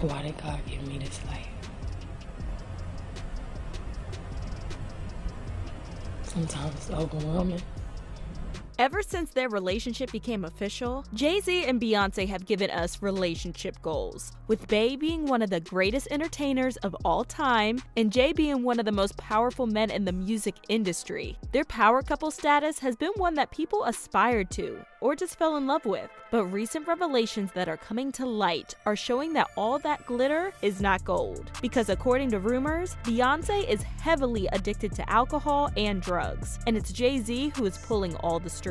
Why did God give me this life? Sometimes it's overwhelming. Ever since their relationship became official, Jay Z and Beyonce have given us relationship goals, with Bey being one of the greatest entertainers of all time and Jay being one of the most powerful men in the music industry. Their power couple status has been one that people aspired to or just fell in love with. But recent revelations that are coming to light are showing that all that glitter is not gold. Because according to rumors, Beyonce is heavily addicted to alcohol and drugs, and it's Jay Z who is pulling all the strings.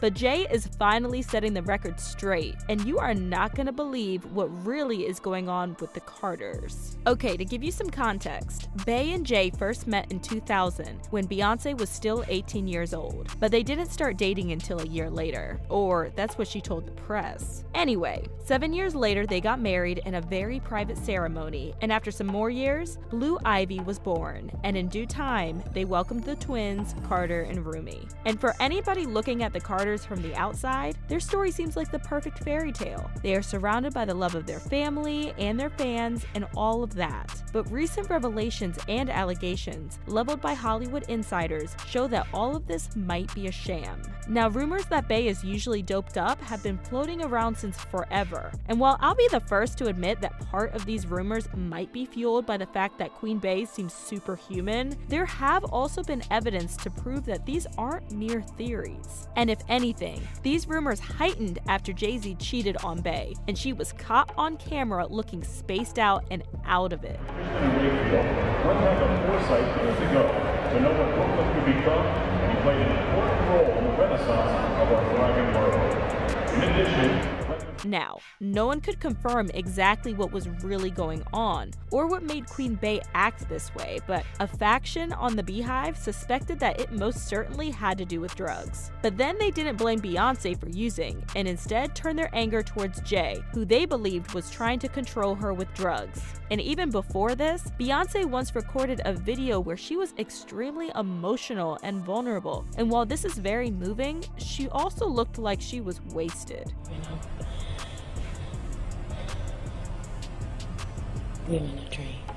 But Jay is finally setting the record straight, and you are not gonna believe what really is going on with the Carters. Okay, to give you some context, Bey and Jay first met in 2000 when Beyonce was still 18 years old, but they didn't start dating until a year later. Or that's what she told the press. Anyway, seven years later, they got married in a very private ceremony, and after some more years, Blue Ivy was born, and in due time, they welcomed the twins, Carter and Rumi. And for anybody looking at the Carters from the outside, their story seems like the perfect fairy tale. They are surrounded by the love of their family and their fans and all of that. But recent revelations and allegations leveled by Hollywood insiders show that all of this might be a sham. Now, rumors that Bey is usually doped up have been floating around since forever. And while I'll be the first to admit that part of these rumors might be fueled by the fact that Queen Bey seems superhuman, there have also been evidence to prove that these aren't mere theories. And if anything, these rumors heightened after Jay Z cheated on Bey, and she was caught on camera looking spaced out and out of it. Now, no one could confirm exactly what was really going on or what made Queen Bey act this way, but a faction on the BeyHive suspected that it most certainly had to do with drugs. But then they didn't blame Beyonce for using, and instead turned their anger towards Jay, who they believed was trying to control her with drugs. And even before this, Beyonce once recorded a video where she was extremely emotional and vulnerable. And while this is very moving, she also looked like she was wasted. You know, living a dream.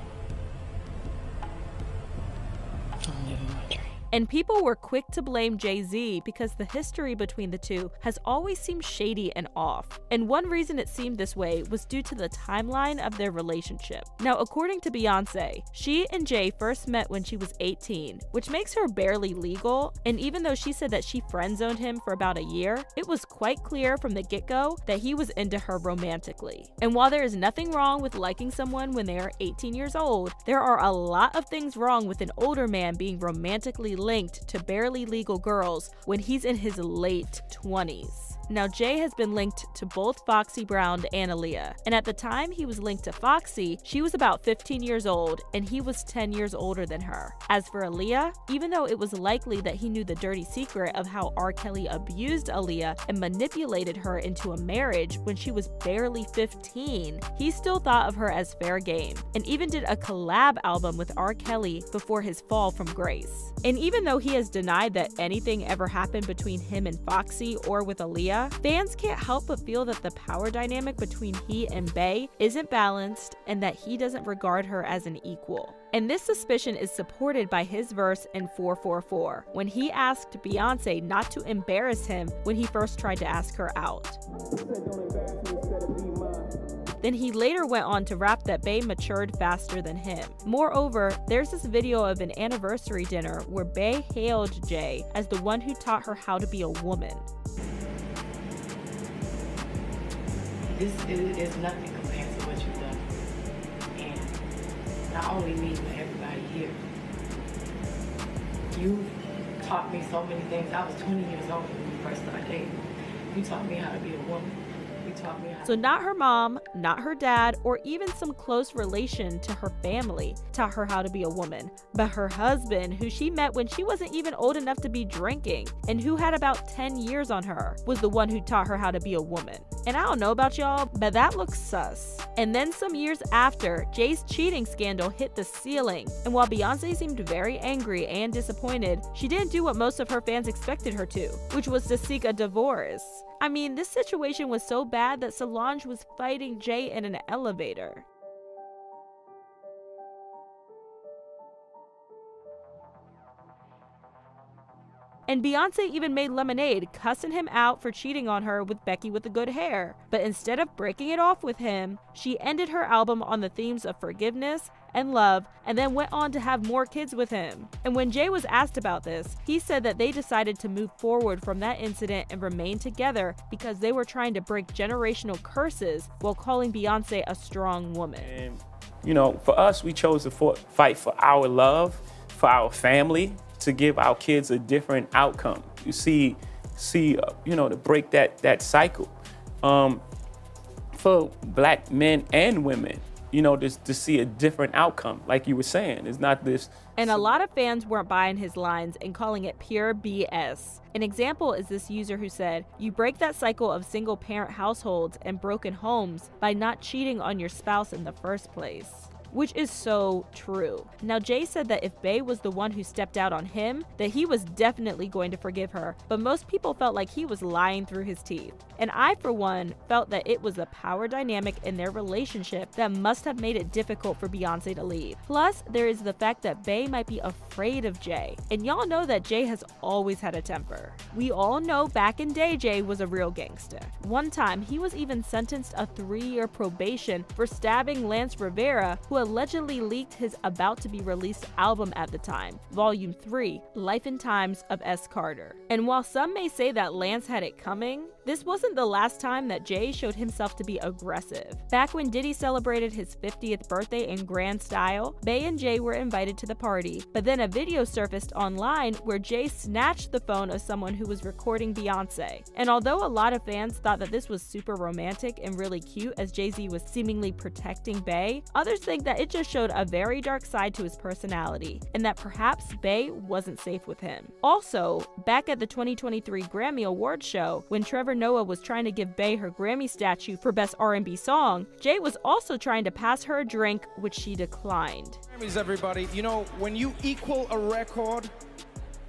And people were quick to blame Jay Z because the history between the two has always seemed shady and off. And one reason it seemed this way was due to the timeline of their relationship. Now, according to Beyonce, she and Jay first met when she was 18, which makes her barely legal. And even though she said that she friend zoned him for about a year, it was quite clear from the get go that he was into her romantically. And while there is nothing wrong with liking someone when they are 18 years old, there are a lot of things wrong with an older man being romantically linked to barely legal girls when he's in his late 20s. Now, Jay has been linked to both Foxy Brown and Aaliyah, and at the time he was linked to Foxy, she was about 15 years old and he was 10 years older than her. As for Aaliyah, even though it was likely that he knew the dirty secret of how R. Kelly abused Aaliyah and manipulated her into a marriage when she was barely 15, he still thought of her as fair game, and even did a collab album with R. Kelly before his fall from grace. And even though he has denied that anything ever happened between him and Foxy or with Aaliyah, fans can't help but feel that the power dynamic between he and Bey isn't balanced and that he doesn't regard her as an equal. And this suspicion is supported by his verse in 444 when he asked Beyonce not to embarrass him when he first tried to ask her out. Then he later went on to rap that Bey matured faster than him. Moreover, there's this video of an anniversary dinner where Bey hailed Jay as the one who taught her how to be a woman. This is, nothing compared to what you've done. And not only me, but everybody here. You taught me so many things. I was 20 years old when we first started dating. You taught me how to be a woman. So, not her mom, not her dad, or even some close relation to her family taught her how to be a woman, but her husband, who she met when she wasn't even old enough to be drinking and who had about 10 years on her, was the one who taught her how to be a woman. And I don't know about y'all, but that looks sus. And then some years after, Jay's cheating scandal hit the ceiling, and while Beyonce seemed very angry and disappointed, she didn't do what most of her fans expected her to, which was to seek a divorce. I mean, this situation was so bad that Solange was fighting Jay in an elevator. And Beyonce even made Lemonade cussing him out for cheating on her with Becky with the good hair. But instead of breaking it off with him, she ended her album on the themes of forgiveness and love, and then went on to have more kids with him. And when Jay was asked about this, he said that they decided to move forward from that incident and remain together because they were trying to break generational curses while calling Beyonce a strong woman. And, you know, for us, we chose to fight for our love, for our family, to give our kids a different outcome. You see, see, uh, you know, to break that that cycle. Um, for black men and women, you know, just to see a different outcome. Like you were saying, it's not this. And a lot of fans weren't buying his lines and calling it pure BS. An example is this user who said, You break that cycle of single parent households and broken homes by not cheating on your spouse in the first place which is so true. Now, Jay said that if Bey was the one who stepped out on him, that he was definitely going to forgive her, but most people felt like he was lying through his teeth. And I, for one, felt that it was the power dynamic in their relationship that must have made it difficult for Beyonce to leave. Plus, there is the fact that Bey might be afraid of Jay, and y'all know that Jay has always had a temper. We all know back in day Jay was a real gangster. One time, he was even sentenced a three-year probation for stabbing Lance Rivera, who allegedly leaked his about to be released album at the time, Volume 3 Life and Times of S. Carter. And while some may say that Lance had it coming, this wasn't the last time that Jay showed himself to be aggressive. Back when Diddy celebrated his 50th birthday in grand style, Bey and Jay were invited to the party, but then a video surfaced online where Jay snatched the phone of someone who was recording Beyonce. And although a lot of fans thought that this was super romantic and really cute as Jay Z was seemingly protecting Bey, others think that it just showed a very dark side to his personality, and that perhaps Bey wasn't safe with him. Also, back at the 2023 Grammy Awards show, when Trevor Noah was trying to give Bey her Grammy statue for Best R&B Song, Jay was also trying to pass her a drink, which she declined. Grammys, everybody. You know, when you equal a record,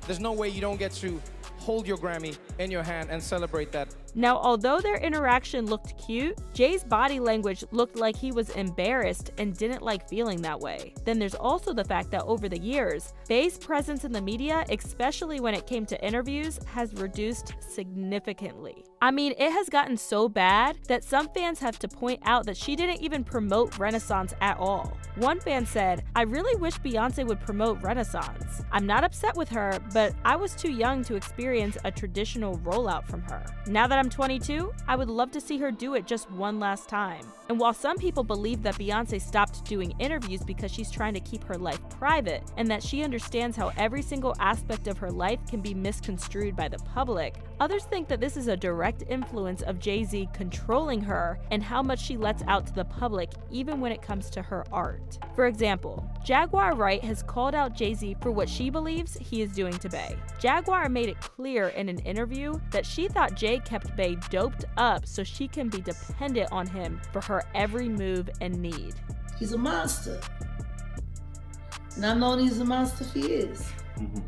there's no way you don't get to hold your Grammy in your hand and celebrate that. Now, although their interaction looked cute, Jay's body language looked like he was embarrassed and didn't like feeling that way. Then there's also the fact that over the years, Bey's presence in the media, especially when it came to interviews, has reduced significantly. I mean, it has gotten so bad that some fans have to point out that she didn't even promote Renaissance at all. One fan said, I really wish Beyonce would promote Renaissance. I'm not upset with her, but I was too young to experience a traditional rollout from her. Now that I'm 22, I would love to see her do it just one last time. And while some people believe that Beyonce stopped doing interviews because she's trying to keep her life private and that she understands how every single aspect of her life can be misconstrued by the public, others think that this is a direct influence of Jay Z controlling her and how much she lets out to the public, even when it comes to her art. For example, Jaguar Wright has called out Jay Z for what she believes he is doing to Bey. Jaguar made it clear in an interview that she thought Jay kept Bey doped up so she can be dependent on him for her every move and need. He's a monster. And I've known he's a monster for years. Mm-hmm.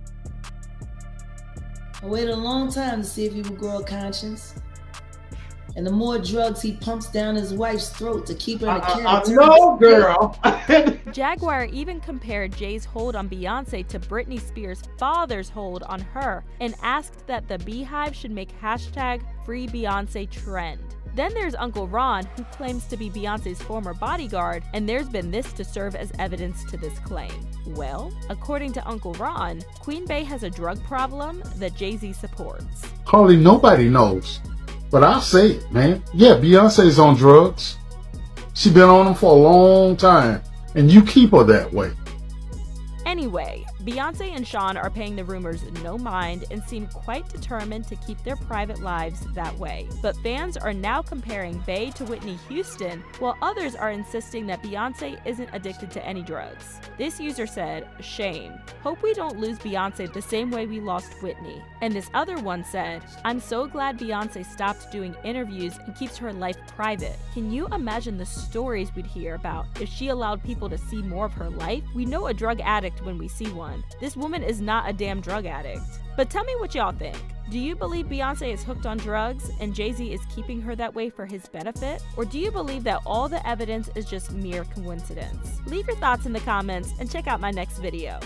I waited a long time to see if he would grow a conscience and the more drugs he pumps down his wife's throat to keep her in a character. I know, girl. Jaguar even compared Jay's hold on Beyonce to Britney Spears' father's hold on her and asked that the BeyHive should make hashtag free Beyonce trend. Then there's Uncle Ron, who claims to be Beyonce's former bodyguard, and there's been this to serve as evidence to this claim. Well, according to Uncle Ron, Queen Bey has a drug problem that Jay Z supports. Hardly nobody knows but I say it, man. Yeah, Beyonce's on drugs. She's been on them for a long time. And you keep her that way. Anyway, Beyonce and Shawn are paying the rumors no mind and seem quite determined to keep their private lives that way. But fans are now comparing Bey to Whitney Houston, while others are insisting that Beyonce isn't addicted to any drugs. This user said, Shame. Hope we don't lose Beyonce the same way we lost Whitney. And this other one said, I'm so glad Beyonce stopped doing interviews and keeps her life private. Can you imagine the stories we'd hear about if she allowed people to see more of her life? We know a drug addict when we see one. This woman is not a damn drug addict. But tell me what y'all think. Do you believe Beyonce is hooked on drugs and Jay Z is keeping her that way for his benefit? Or do you believe that all the evidence is just mere coincidence? Leave your thoughts in the comments and check out my next video.